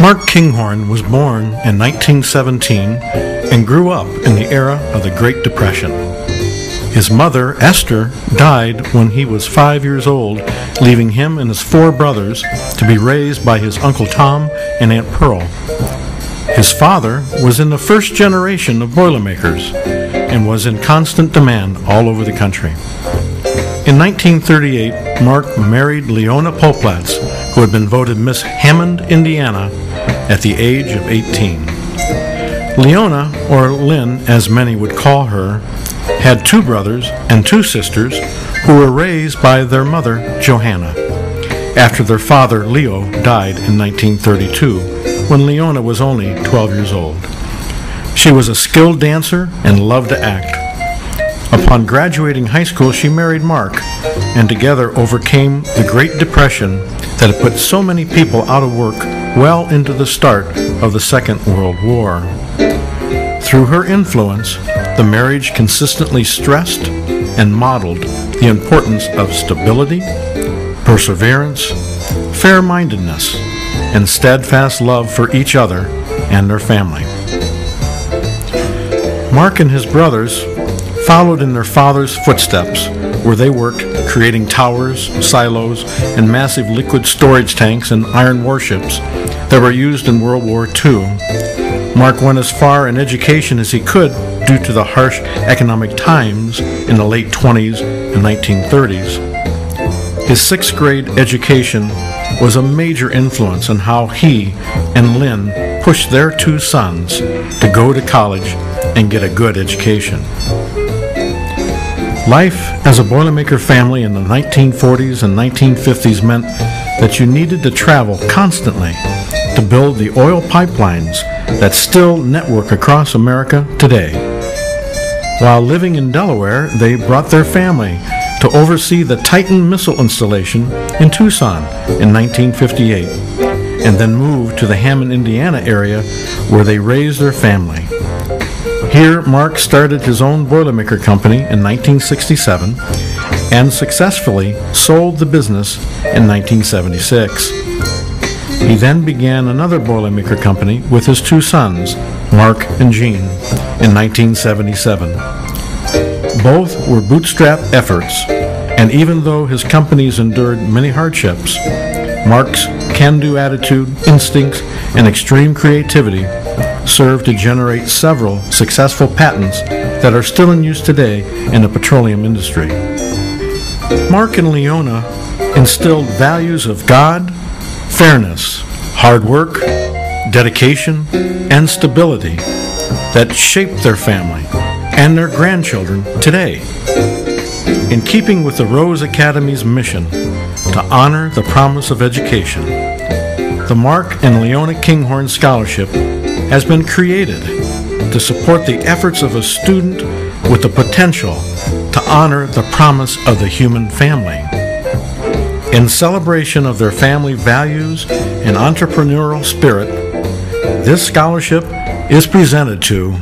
Mark Kinghorn was born in 1917 and grew up in the era of the Great Depression. His mother, Esther, died when he was five years old, leaving him and his four brothers to be raised by his Uncle Tom and Aunt Pearl. His father was in the first generation of Boilermakers and was in constant demand all over the country. In 1938, Mark married Leona Poplatz, who had been voted Miss Hammond, Indiana, at the age of 18. Leona, or Lynn as many would call her, had two brothers and two sisters who were raised by their mother, Johanna, after their father, Leo, died in 1932 when Leona was only 12 years old. She was a skilled dancer and loved to act. Upon graduating high school, she married Mark, and together overcame the Great Depression that had put so many people out of work well into the start of the Second World War. Through her influence, the marriage consistently stressed and modeled the importance of stability, perseverance, fair mindedness, and steadfast love for each other and their family. Mark and his brothers followed in their father's footsteps, where they worked creating towers, silos, and massive liquid storage tanks and iron warships that were used in World War II. Mark went as far in education as he could due to the harsh economic times in the late 20s and 1930s. His sixth grade education was a major influence on how he and Lynn pushed their two sons to go to college and get a good education. Life as a Boilermaker family in the 1940s and 1950s meant that you needed to travel constantly to build the oil pipelines that still network across America today. While living in Delaware, they brought their family to oversee the Titan missile installation in Tucson in 1958 and then moved to the Hammond, Indiana area where they raised their family. Here, Mark started his own Boilermaker company in 1967 and successfully sold the business in 1976. He then began another Boilermaker company with his two sons, Mark and Gene, in 1977. Both were bootstrap efforts, and even though his companies endured many hardships, Mark's can-do attitude, instincts, and extreme creativity served to generate several successful patents that are still in use today in the petroleum industry. Mark and Leona instilled values of God, fairness, hard work, dedication, and stability that shaped their family and their grandchildren today. In keeping with the Rose Academy's mission to honor the promise of education, the Mark and Leona Kinghorn Scholarship has been created to support the efforts of a student with the potential to honor the promise of the human family. In celebration of their family values and entrepreneurial spirit, this scholarship is presented to